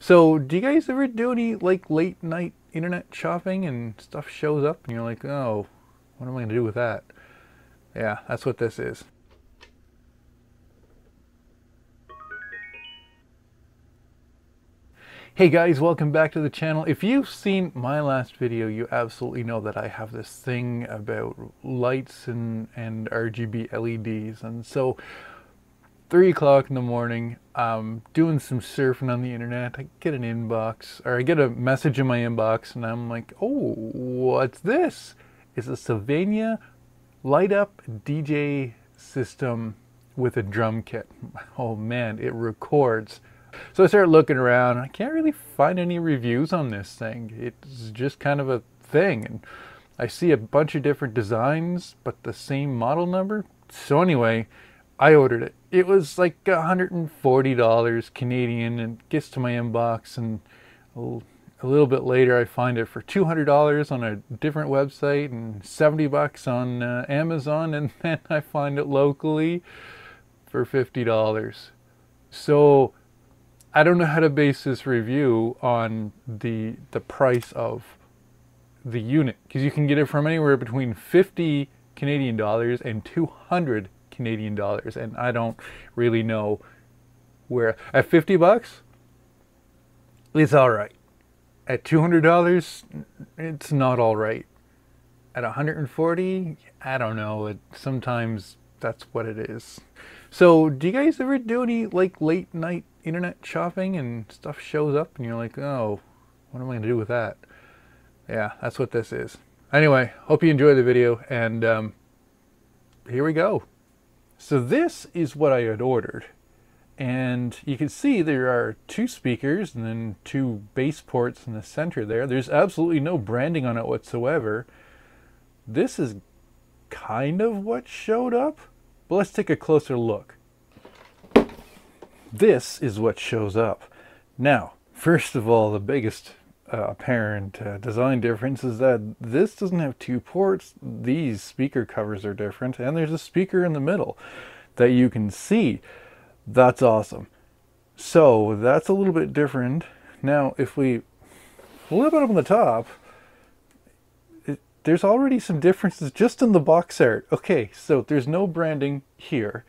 So, do you guys ever do any like late night internet shopping and stuff shows up and you're like, oh, what am I going to do with that? Yeah, that's what this is. Hey guys, welcome back to the channel. If you've seen my last video, you absolutely know that I have this thing about lights and, and RGB LEDs. And so, 3 o'clock in the morning, I'm doing some surfing on the internet. I get an inbox, or I get a message in my inbox, and I'm like, oh, what's this? It's a Sylvania light up DJ system with a drum kit. Oh man, it records so I start looking around. I can't really find any reviews on this thing. It's just kind of a thing. And I see a bunch of different designs, but the same model number. So anyway, I ordered it. It was like $140 Canadian and gets to my inbox and a little bit later I find it for $200 on a different website and 70 bucks on uh, Amazon and then I find it locally for $50. So I don't know how to base this review on the the price of the unit because you can get it from anywhere between 50 Canadian dollars and 200 Canadian dollars and I don't really know where at 50 bucks it's all right at $200 it's not all right at 140 I don't know it sometimes that's what it is so do you guys ever do any like late night internet shopping and stuff shows up and you're like, oh, what am I going to do with that? Yeah, that's what this is. Anyway, hope you enjoy the video and um, here we go. So this is what I had ordered. And you can see there are two speakers and then two bass ports in the center there. There's absolutely no branding on it whatsoever. This is kind of what showed up. But let's take a closer look this is what shows up. Now, first of all, the biggest uh, apparent uh, design difference is that this doesn't have two ports. These speaker covers are different, and there's a speaker in the middle that you can see. That's awesome. So that's a little bit different. Now, if we flip it up on the top, it, there's already some differences just in the box art. Okay, so there's no branding here.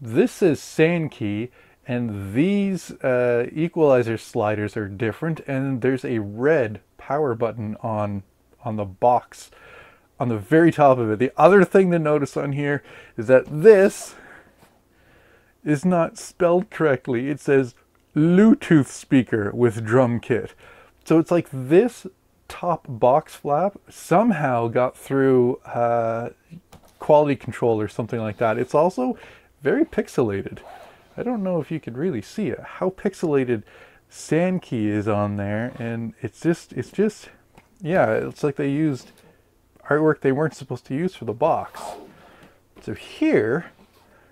This is Sankey, and these uh, equalizer sliders are different and there's a red power button on on the box on the very top of it. The other thing to notice on here is that this is not spelled correctly. It says Bluetooth speaker with drum kit. So it's like this top box flap somehow got through uh, quality control or something like that. It's also very pixelated. I don't know if you could really see it, how pixelated Sankey is on there. And it's just, it's just, yeah, it's like they used artwork they weren't supposed to use for the box. So here,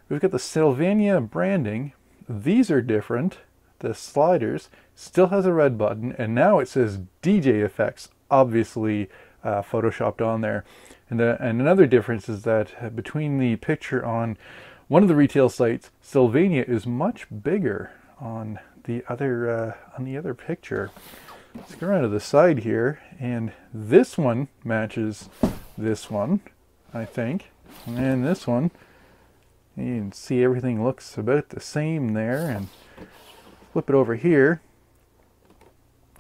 we've got the Sylvania branding. These are different. The sliders still has a red button, and now it says DJ effects, obviously uh, photoshopped on there. And, the, and another difference is that between the picture on one of the retail sites, Sylvania, is much bigger on the other uh, on the other picture. Let's go around to the side here, and this one matches this one, I think, and this one. You can see everything looks about the same there, and flip it over here.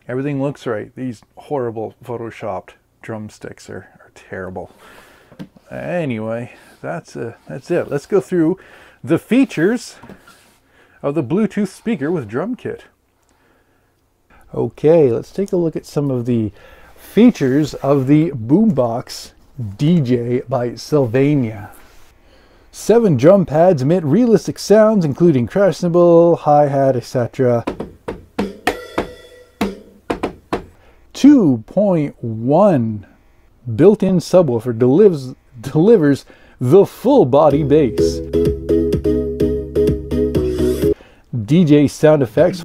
Everything looks right. These horrible photoshopped drumsticks are, are terrible. Anyway, that's uh, that's it. Let's go through the features of the Bluetooth speaker with drum kit. Okay, let's take a look at some of the features of the Boombox DJ by Sylvania. Seven drum pads emit realistic sounds, including crash cymbal, hi-hat, etc. 2.1 built-in subwoofer delivers delivers the full body bass. DJ sound effects.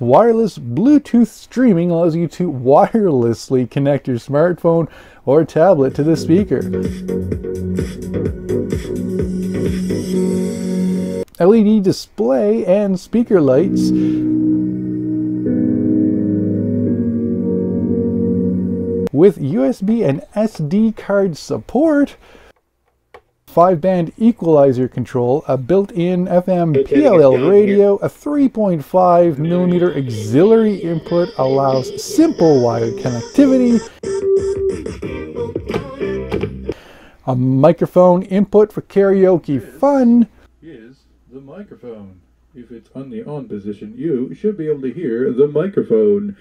Wireless Bluetooth streaming allows you to wirelessly connect your smartphone or tablet to the speaker. LED display and speaker lights. With USB and SD card support, 5-band equalizer control, a built-in FM PLL radio, a 3.5 millimeter auxiliary input allows simple wired connectivity, a microphone input for karaoke fun. Is the microphone. If it's on the on position, you should be able to hear the microphone.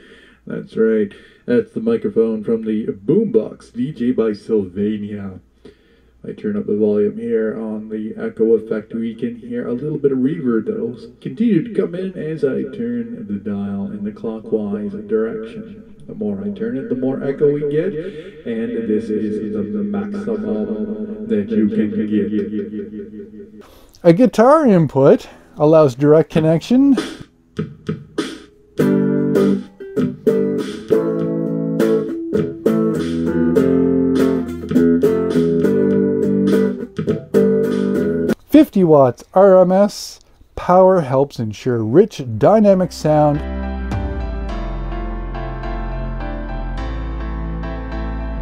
That's right. That's the microphone from the Boombox DJ by Sylvania. I turn up the volume here on the echo effect. We can hear a little bit of reverb that'll continue to come in as I turn the dial in the clockwise direction. The more I turn it, the more echo we get, and this is the, maximum that you can get. A guitar input allows direct connection. Fifty watts RMS power helps ensure rich dynamic sound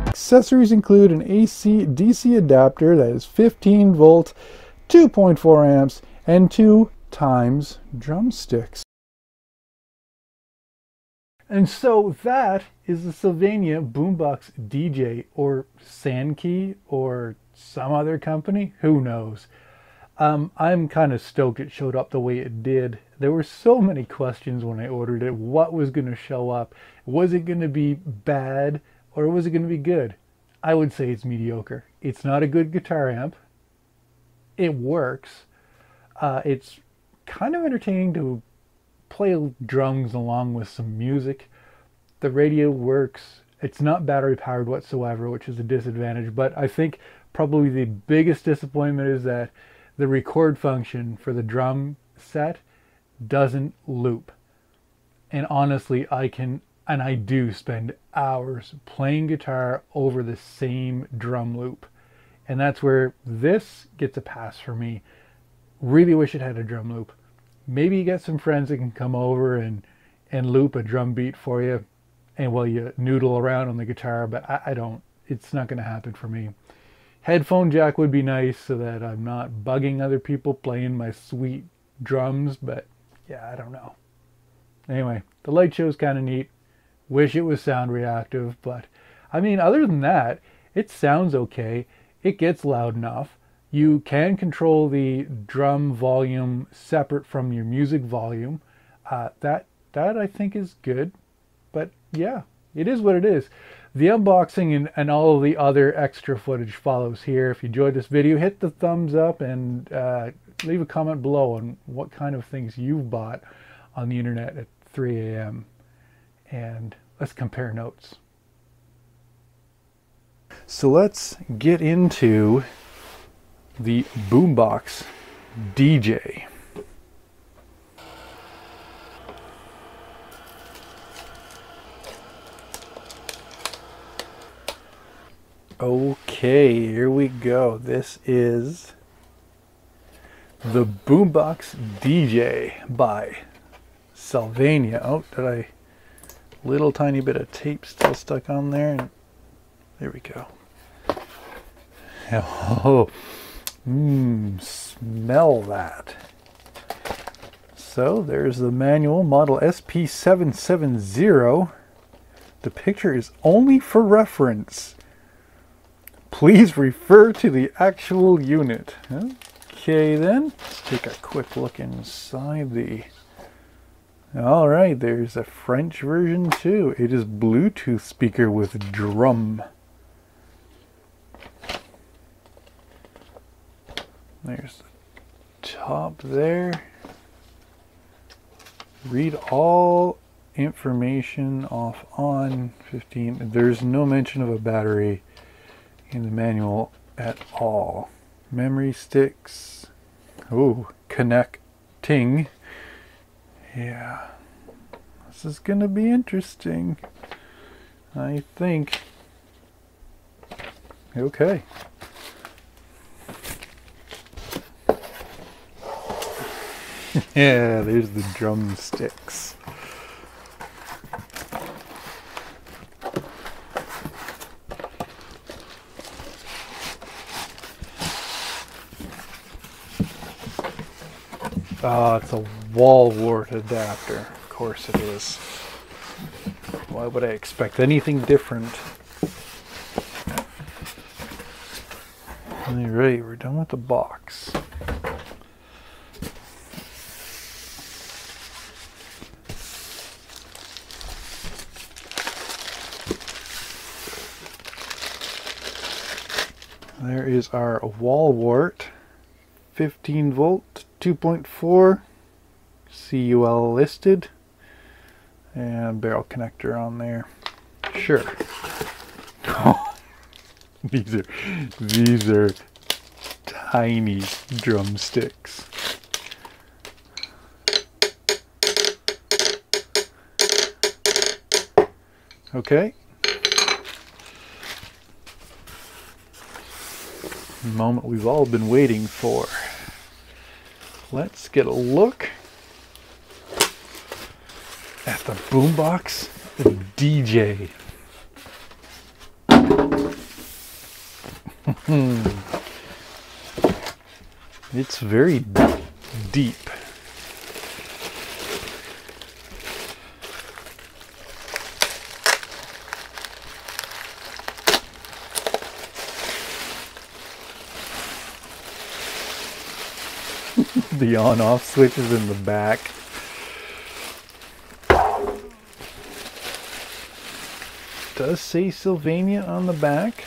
Accessories include an AC DC adapter that is 15 volt, 2.4 amps, and two times drumsticks. And so that is the Sylvania Boombox DJ or Sankey or some other company. Who knows? Um, I'm kind of stoked it showed up the way it did. There were so many questions when I ordered it. What was going to show up? Was it going to be bad or was it going to be good? I would say it's mediocre. It's not a good guitar amp. It works. Uh, it's kind of entertaining to play drums along with some music. The radio works. It's not battery powered whatsoever, which is a disadvantage. But I think probably the biggest disappointment is that the record function for the drum set doesn't loop. And honestly, I can and I do spend hours playing guitar over the same drum loop. And that's where this gets a pass for me. Really wish it had a drum loop. Maybe you get some friends that can come over and, and loop a drum beat for you and while you noodle around on the guitar, but I, I don't. It's not going to happen for me. Headphone jack would be nice so that I'm not bugging other people playing my sweet drums, but yeah, I don't know. Anyway, the light show is kind of neat. Wish it was sound reactive, but I mean, other than that, it sounds okay. It gets loud enough. You can control the drum volume separate from your music volume. Uh, that that I think is good, but yeah, it is what it is. The unboxing and, and all of the other extra footage follows here. If you enjoyed this video, hit the thumbs up and uh, leave a comment below on what kind of things you've bought on the internet at 3 a.m and let's compare notes. So let's get into the Boombox DJ. Okay, here we go. This is the Boombox DJ by Sylvania. Oh, did I little tiny bit of tape still stuck on there. And there we go. Oh, mmm, smell that. So there's the manual, model SP770. The picture is only for reference. Please refer to the actual unit. Okay then, let's take a quick look inside the all right, there's a French version too. It is Bluetooth speaker with drum. There's the top there. Read all information off on 15. There's no mention of a battery in the manual at all. Memory sticks. Oh, connecting. Yeah. This is going to be interesting. I think. Okay. yeah, there's the drumsticks. Ah, it's a wall wart adapter. Of course it is. Why would I expect anything different? Alright, we're done with the box. There is our wall wart 15 volt 2.4 CUL listed and barrel connector on there. Sure. these are these are tiny drumsticks. Okay. moment we've all been waiting for. Let's get a look at the boombox and DJ. Hmm. it's very deep. The on off switch is in the back. does say Sylvania on the back.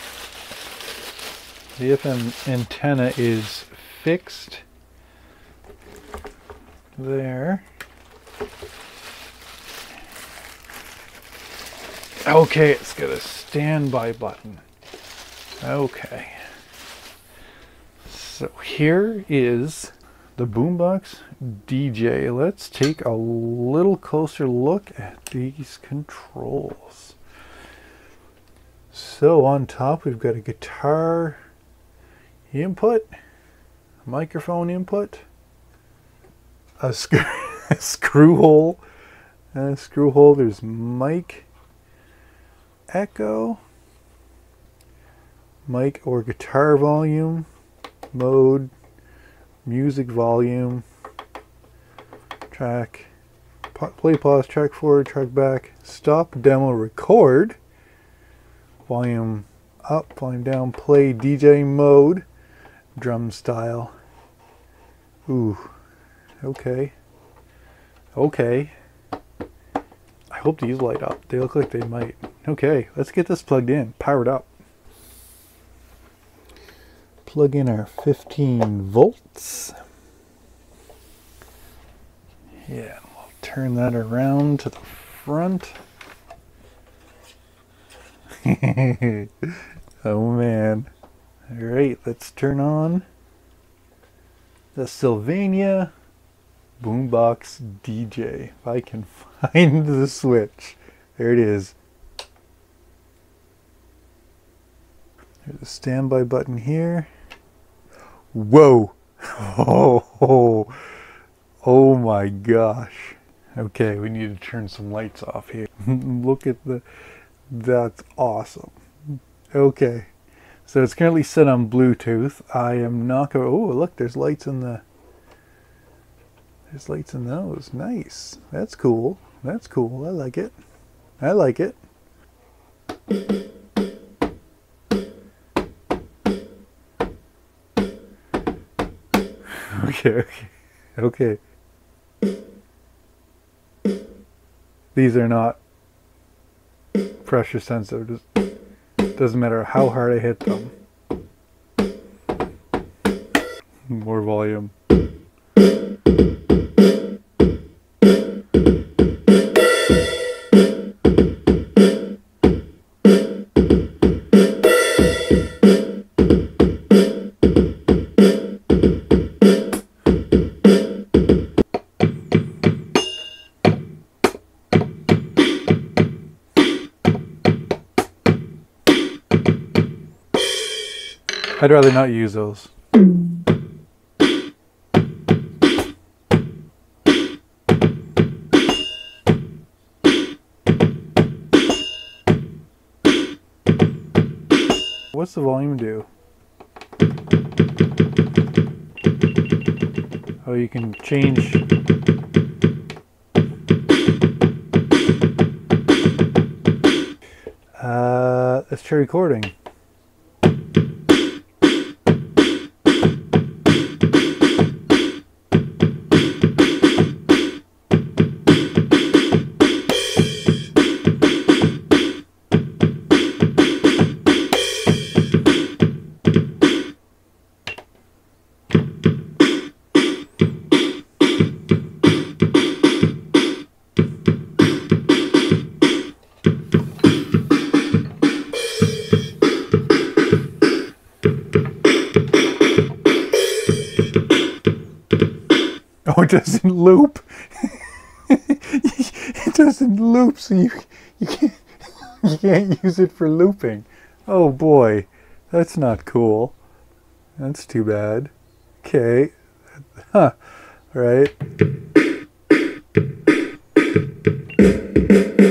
The FM antenna is fixed there. Okay, it's got a standby button. Okay. So here is the Boombox DJ. Let's take a little closer look at these controls. So on top we've got a guitar input, microphone input, a, sc a screw hole, a screw hole. There's mic, echo, mic or guitar volume, mode, music volume, track, play pause, track forward, track back, stop, demo, record, volume up, volume down, play DJ mode, drum style. Ooh, okay. Okay. I hope these light up. They look like they might. Okay, let's get this plugged in, powered up plug in our 15 volts. Yeah, we'll turn that around to the front. oh man. Alright, let's turn on the Sylvania Boombox DJ. If I can find the switch. There it is. There's a standby button here. Whoa. Oh, oh, oh my gosh. Okay, we need to turn some lights off here. Look at the, that's awesome. Okay, so it's currently set on Bluetooth. I am not going, oh look, there's lights in the, there's lights in those. Nice. That's cool. That's cool. I like it. I like it. okay, okay, okay. These are not pressure sensitive. Doesn't matter how hard I hit them. More volume. rather not use those. What's the volume do? Oh, you can change uh, let's try recording. Loop. it doesn't loop, so you you can't you can't use it for looping. Oh boy, that's not cool. That's too bad. Okay, huh? Right.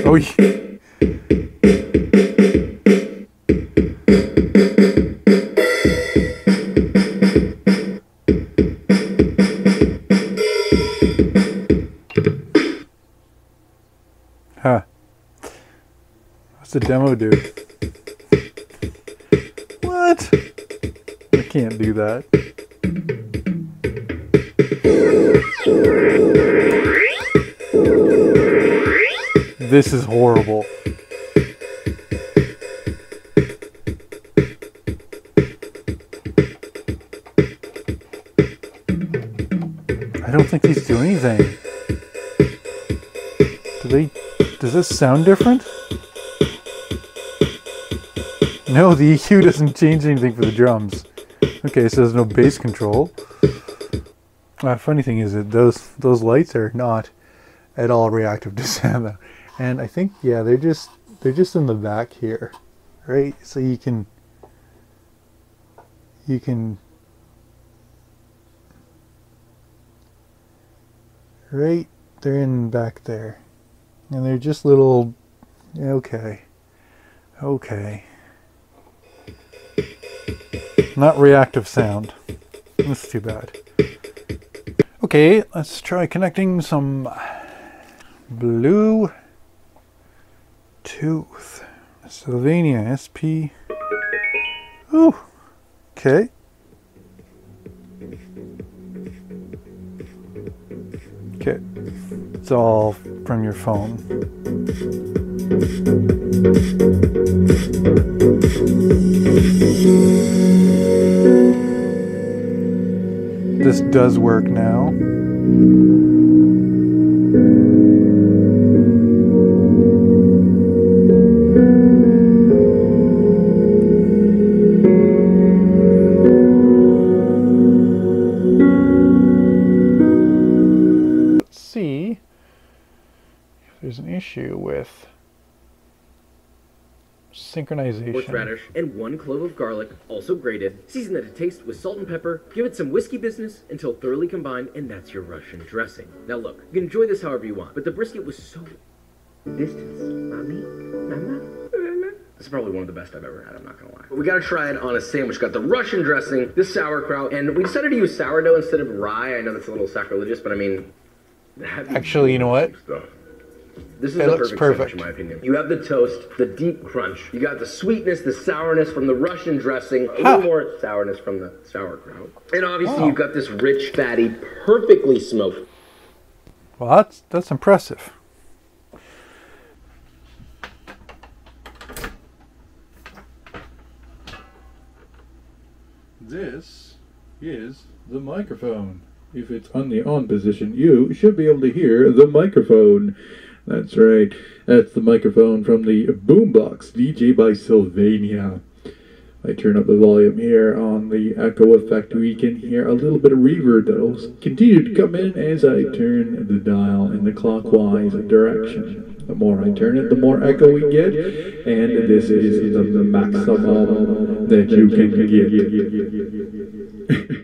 Oh. y- Huh. What's the demo do? What? I can't do that. This is horrible. I don't think he's doing anything. This sound different? No, the EQ doesn't change anything for the drums. Okay, so there's no bass control. Uh, funny thing is that those those lights are not at all reactive to sound, though. and I think yeah, they're just they're just in the back here, right? So you can you can right they're in back there. And they're just little. Okay. Okay. Not reactive sound. That's too bad. Okay, let's try connecting some blue tooth. Sylvania SP. Ooh. Okay. Okay. It's all from your phone. This does work now. Synchronization. horseradish, and one clove of garlic, also grated. Season it to taste with salt and pepper. Give it some whiskey business until thoroughly combined, and that's your Russian dressing. Now look, you can enjoy this however you want, but the brisket was so distance. Mommy, mama. This is probably one of the best I've ever had, I'm not gonna lie. But we gotta try it on a sandwich. Got the Russian dressing, this sauerkraut, and we decided to use sourdough instead of rye. I know that's a little sacrilegious, but I mean, Actually, you know what? stuff. This is It the looks perfect, perfect. sandwich, in my opinion. You have the toast, the deep crunch. You got the sweetness, the sourness from the Russian dressing, a Huh. little more sourness from the sauerkraut, and obviously Wow. you've got this rich, fatty, perfectly smoked Well, that's that's impressive. This is the microphone. If it's on the on position, you should be able to hear the microphone. That's right. That's the microphone from the Boombox DJ by Sylvania. I turn up the volume here on the echo effect. We can hear a little bit of reverb that'll continue to come in as I turn the dial in the clockwise direction. The more I turn it, the more echo we get, and this is the maximum that you can get.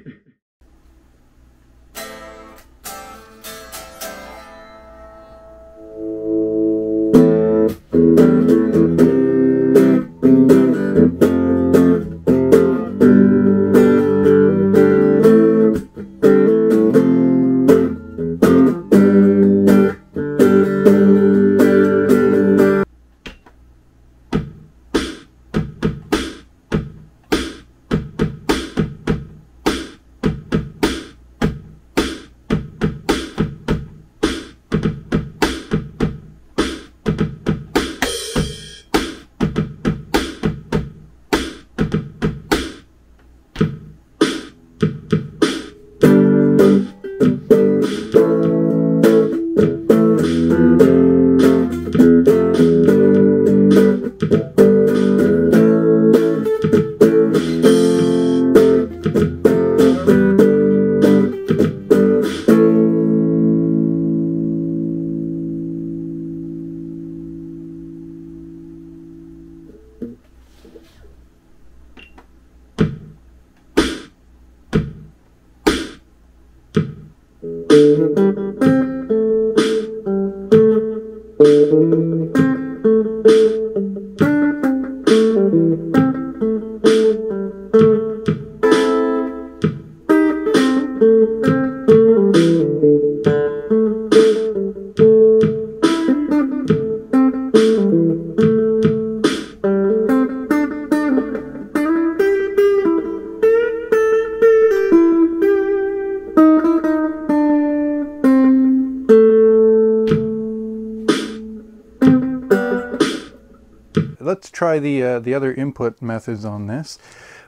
try the uh, the other input methods on this,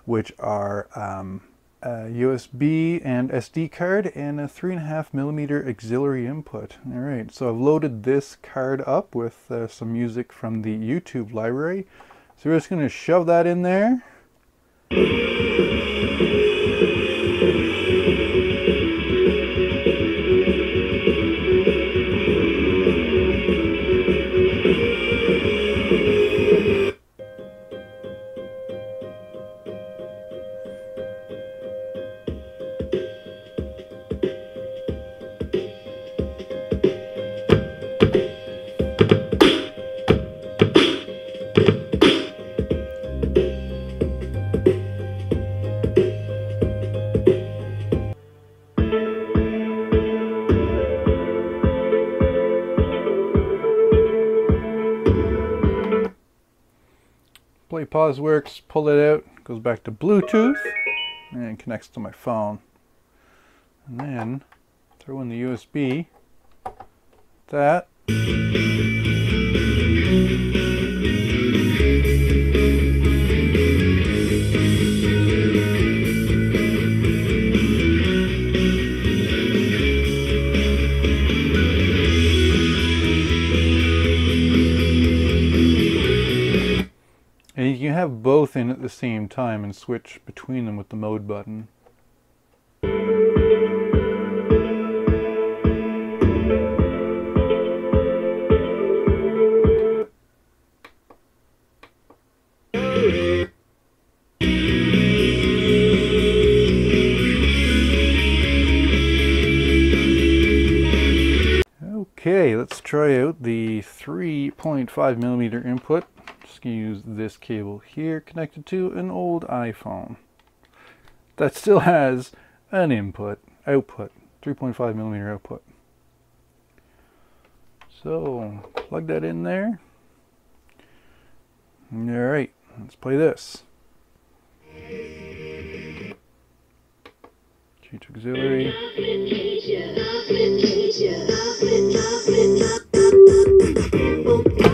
which are um, USB and SD card and a three and a half millimeter auxiliary input. All right, so I've loaded this card up with uh, some music from the YouTube library. So we're just going to shove that in there. Play pause works, pull it out, goes back to Bluetooth, and connects to my phone. And then throw in the USB, that. Have both in at the same time and switch between them with the mode button. Okay, let's try out the 3.5 millimeter input. Use this cable here connected to an old iPhone that still has an input, output, 3.5 millimeter output. So plug that in there. All right, let's play this. Change auxiliary. You.